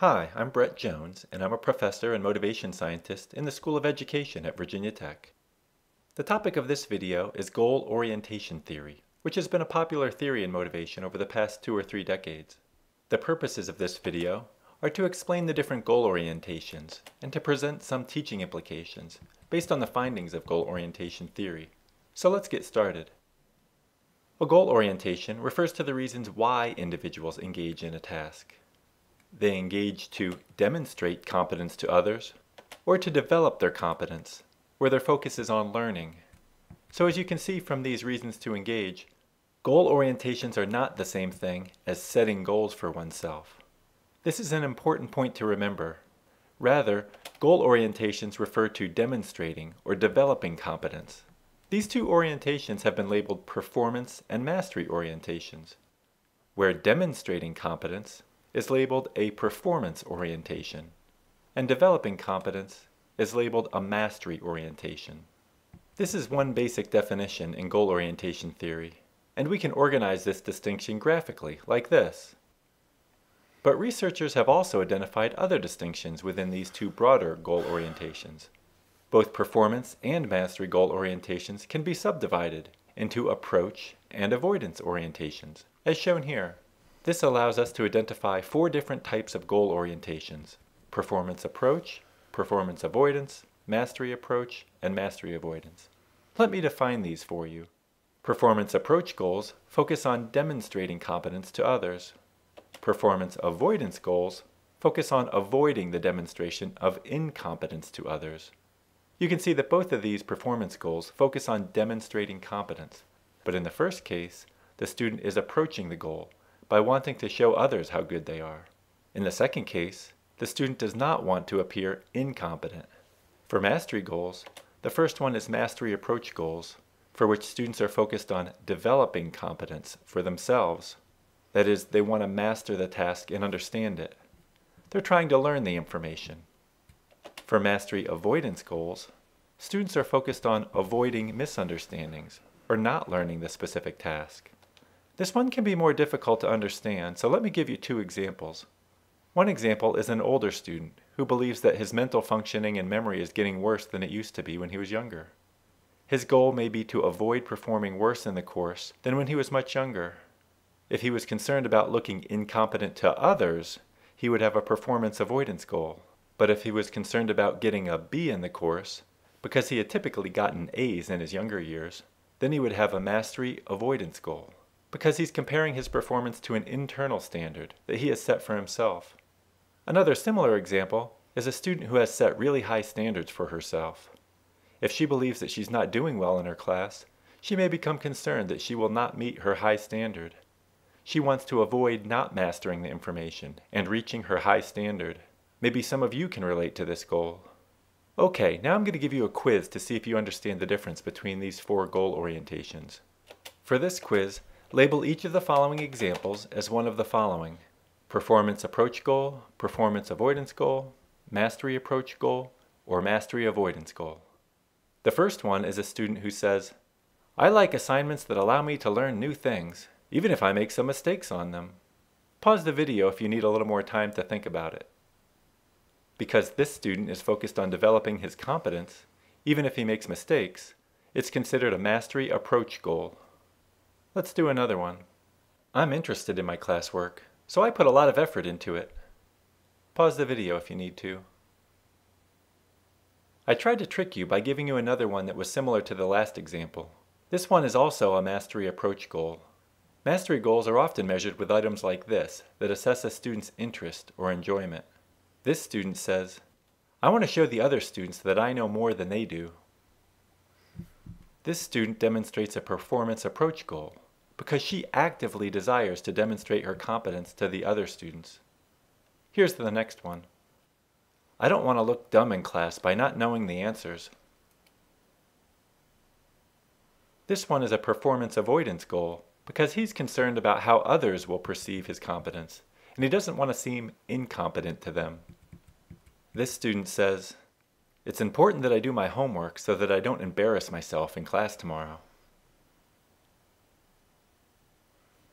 Hi, I'm Brett Jones, and I'm a professor and motivation scientist in the School of Education at Virginia Tech. The topic of this video is goal orientation theory, which has been a popular theory in motivation over the past two or three decades. The purposes of this video are to explain the different goal orientations and to present some teaching implications based on the findings of goal orientation theory. So let's get started. A goal orientation refers to the reasons why individuals engage in a task. They engage to demonstrate competence to others or to develop their competence, where their focus is on learning. So as you can see from these reasons to engage, goal orientations are not the same thing as setting goals for oneself. This is an important point to remember. Rather, goal orientations refer to demonstrating or developing competence. These two orientations have been labeled performance and mastery orientations, where demonstrating competence is labeled a performance orientation, and developing competence is labeled a mastery orientation. This is one basic definition in goal orientation theory, and we can organize this distinction graphically, like this. But researchers have also identified other distinctions within these two broader goal orientations. Both performance and mastery goal orientations can be subdivided into approach and avoidance orientations, as shown here. This allows us to identify four different types of goal orientations, performance approach, performance avoidance, mastery approach, and mastery avoidance. Let me define these for you. Performance approach goals focus on demonstrating competence to others. Performance avoidance goals focus on avoiding the demonstration of incompetence to others. You can see that both of these performance goals focus on demonstrating competence, but in the first case, the student is approaching the goal by wanting to show others how good they are. In the second case, the student does not want to appear incompetent. For mastery goals, the first one is mastery approach goals, for which students are focused on developing competence for themselves. That is, they want to master the task and understand it. They're trying to learn the information. For mastery avoidance goals, students are focused on avoiding misunderstandings or not learning the specific task. This one can be more difficult to understand, so let me give you two examples. One example is an older student who believes that his mental functioning and memory is getting worse than it used to be when he was younger. His goal may be to avoid performing worse in the course than when he was much younger. If he was concerned about looking incompetent to others, he would have a performance avoidance goal. But if he was concerned about getting a B in the course, because he had typically gotten A's in his younger years, then he would have a mastery avoidance goal because he's comparing his performance to an internal standard that he has set for himself. Another similar example is a student who has set really high standards for herself. If she believes that she's not doing well in her class, she may become concerned that she will not meet her high standard. She wants to avoid not mastering the information and reaching her high standard. Maybe some of you can relate to this goal. Okay, now I'm going to give you a quiz to see if you understand the difference between these four goal orientations. For this quiz, Label each of the following examples as one of the following. Performance approach goal, performance avoidance goal, mastery approach goal, or mastery avoidance goal. The first one is a student who says, I like assignments that allow me to learn new things, even if I make some mistakes on them. Pause the video if you need a little more time to think about it. Because this student is focused on developing his competence, even if he makes mistakes, it's considered a mastery approach goal. Let's do another one. I'm interested in my classwork, so I put a lot of effort into it. Pause the video if you need to. I tried to trick you by giving you another one that was similar to the last example. This one is also a mastery approach goal. Mastery goals are often measured with items like this that assess a student's interest or enjoyment. This student says, I want to show the other students that I know more than they do. This student demonstrates a performance approach goal because she actively desires to demonstrate her competence to the other students. Here's the next one. I don't want to look dumb in class by not knowing the answers. This one is a performance avoidance goal because he's concerned about how others will perceive his competence, and he doesn't want to seem incompetent to them. This student says, it's important that I do my homework so that I don't embarrass myself in class tomorrow.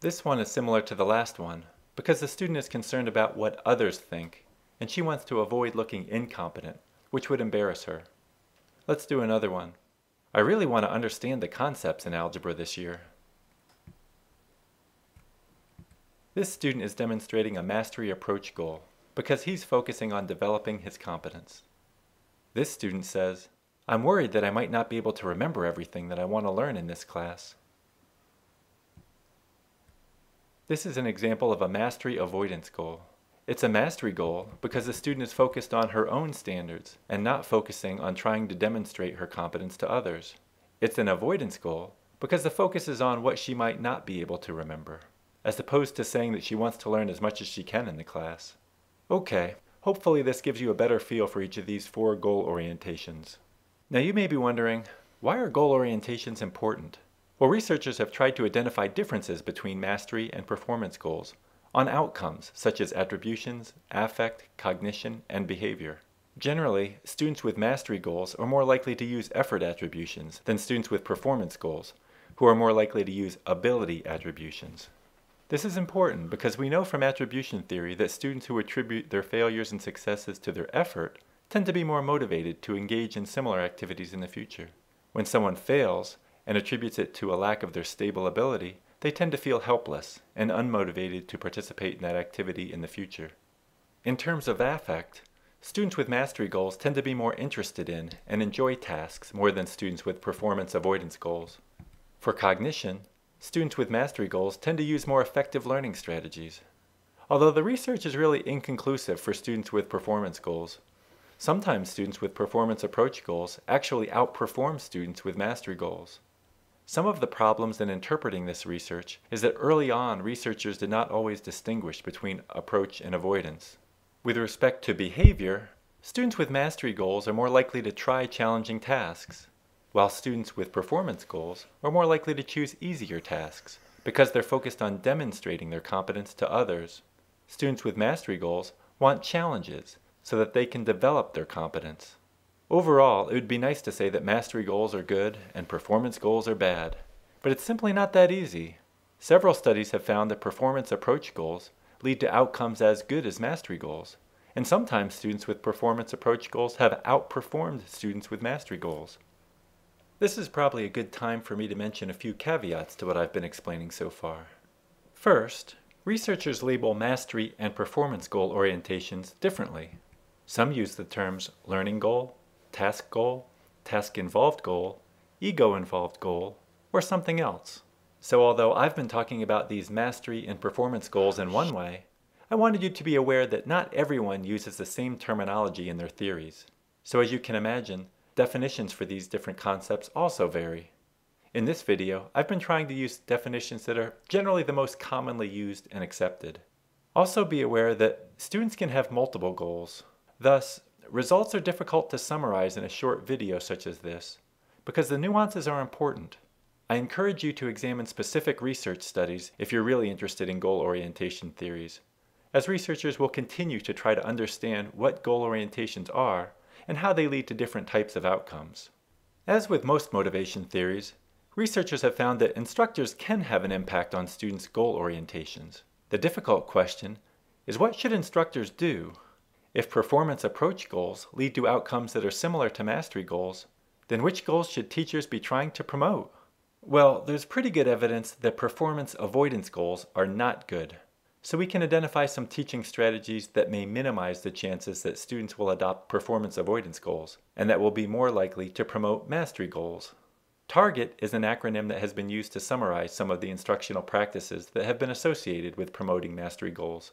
This one is similar to the last one because the student is concerned about what others think and she wants to avoid looking incompetent, which would embarrass her. Let's do another one. I really want to understand the concepts in algebra this year. This student is demonstrating a mastery approach goal because he's focusing on developing his competence. This student says, I'm worried that I might not be able to remember everything that I want to learn in this class. This is an example of a mastery avoidance goal. It's a mastery goal because the student is focused on her own standards and not focusing on trying to demonstrate her competence to others. It's an avoidance goal because the focus is on what she might not be able to remember, as opposed to saying that she wants to learn as much as she can in the class. Okay, hopefully this gives you a better feel for each of these four goal orientations. Now you may be wondering, why are goal orientations important? Well, researchers have tried to identify differences between mastery and performance goals on outcomes such as attributions, affect, cognition, and behavior. Generally, students with mastery goals are more likely to use effort attributions than students with performance goals, who are more likely to use ability attributions. This is important because we know from attribution theory that students who attribute their failures and successes to their effort tend to be more motivated to engage in similar activities in the future. When someone fails and attributes it to a lack of their stable ability, they tend to feel helpless and unmotivated to participate in that activity in the future. In terms of affect, students with mastery goals tend to be more interested in and enjoy tasks more than students with performance avoidance goals. For cognition, students with mastery goals tend to use more effective learning strategies. Although the research is really inconclusive for students with performance goals, sometimes students with performance approach goals actually outperform students with mastery goals. Some of the problems in interpreting this research is that early on researchers did not always distinguish between approach and avoidance. With respect to behavior, students with mastery goals are more likely to try challenging tasks, while students with performance goals are more likely to choose easier tasks because they're focused on demonstrating their competence to others. Students with mastery goals want challenges so that they can develop their competence. Overall, it would be nice to say that mastery goals are good and performance goals are bad, but it's simply not that easy. Several studies have found that performance approach goals lead to outcomes as good as mastery goals, and sometimes students with performance approach goals have outperformed students with mastery goals. This is probably a good time for me to mention a few caveats to what I've been explaining so far. First, researchers label mastery and performance goal orientations differently. Some use the terms learning goal task goal, task involved goal, ego involved goal, or something else. So although I've been talking about these mastery and performance goals in one way, I wanted you to be aware that not everyone uses the same terminology in their theories. So as you can imagine, definitions for these different concepts also vary. In this video, I've been trying to use definitions that are generally the most commonly used and accepted. Also be aware that students can have multiple goals. Thus, Results are difficult to summarize in a short video such as this because the nuances are important. I encourage you to examine specific research studies if you're really interested in goal orientation theories, as researchers will continue to try to understand what goal orientations are and how they lead to different types of outcomes. As with most motivation theories, researchers have found that instructors can have an impact on students' goal orientations. The difficult question is what should instructors do if performance approach goals lead to outcomes that are similar to mastery goals, then which goals should teachers be trying to promote? Well, there's pretty good evidence that performance avoidance goals are not good. So we can identify some teaching strategies that may minimize the chances that students will adopt performance avoidance goals, and that will be more likely to promote mastery goals. TARGET is an acronym that has been used to summarize some of the instructional practices that have been associated with promoting mastery goals.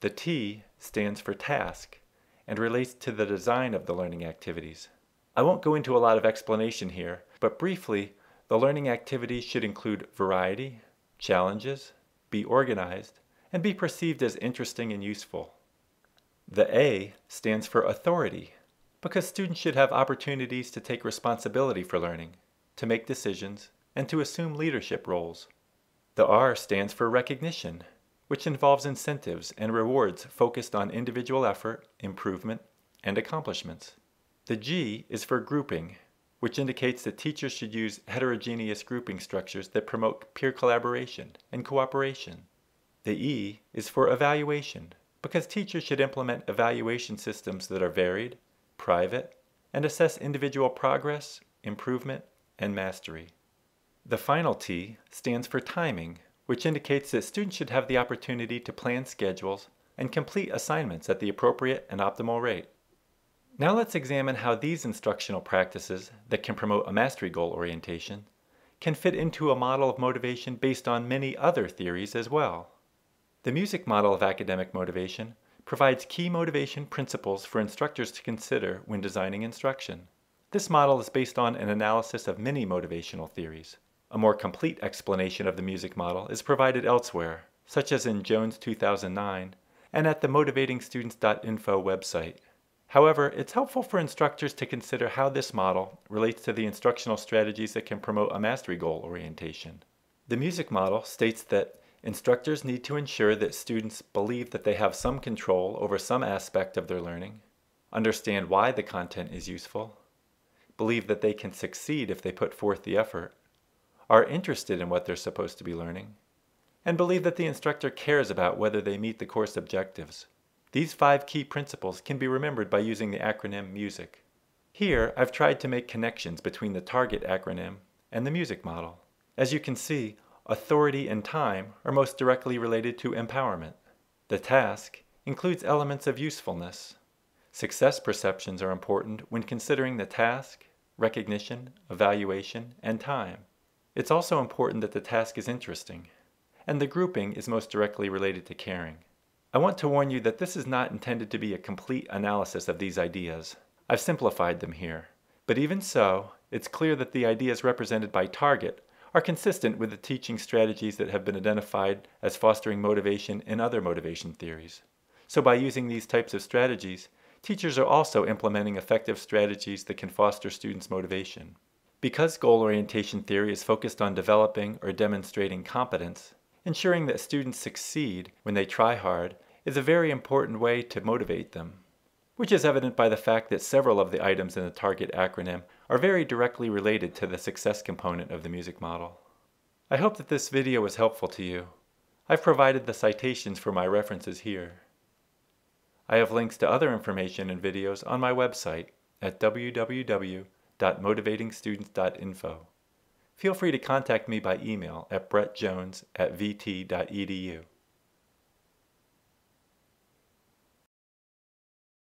The T stands for task and relates to the design of the learning activities. I won't go into a lot of explanation here, but briefly, the learning activities should include variety, challenges, be organized, and be perceived as interesting and useful. The A stands for authority, because students should have opportunities to take responsibility for learning, to make decisions, and to assume leadership roles. The R stands for recognition, which involves incentives and rewards focused on individual effort, improvement, and accomplishments. The G is for grouping, which indicates that teachers should use heterogeneous grouping structures that promote peer collaboration and cooperation. The E is for evaluation, because teachers should implement evaluation systems that are varied, private, and assess individual progress, improvement, and mastery. The final T stands for timing, which indicates that students should have the opportunity to plan schedules and complete assignments at the appropriate and optimal rate. Now let's examine how these instructional practices that can promote a mastery goal orientation can fit into a model of motivation based on many other theories as well. The music model of academic motivation provides key motivation principles for instructors to consider when designing instruction. This model is based on an analysis of many motivational theories. A more complete explanation of the music model is provided elsewhere, such as in Jones 2009 and at the motivatingstudents.info website. However, it's helpful for instructors to consider how this model relates to the instructional strategies that can promote a mastery goal orientation. The music model states that instructors need to ensure that students believe that they have some control over some aspect of their learning, understand why the content is useful, believe that they can succeed if they put forth the effort, are interested in what they're supposed to be learning, and believe that the instructor cares about whether they meet the course objectives. These five key principles can be remembered by using the acronym MUSIC. Here, I've tried to make connections between the TARGET acronym and the MUSIC model. As you can see, authority and time are most directly related to empowerment. The task includes elements of usefulness. Success perceptions are important when considering the task, recognition, evaluation, and time. It's also important that the task is interesting, and the grouping is most directly related to caring. I want to warn you that this is not intended to be a complete analysis of these ideas. I've simplified them here. But even so, it's clear that the ideas represented by Target are consistent with the teaching strategies that have been identified as fostering motivation in other motivation theories. So by using these types of strategies, teachers are also implementing effective strategies that can foster students' motivation. Because goal orientation theory is focused on developing or demonstrating competence, ensuring that students succeed when they try hard is a very important way to motivate them, which is evident by the fact that several of the items in the target acronym are very directly related to the success component of the music model. I hope that this video was helpful to you. I've provided the citations for my references here. I have links to other information and videos on my website at www www.motivatingstudents.info. Feel free to contact me by email at brettjones at vt.edu.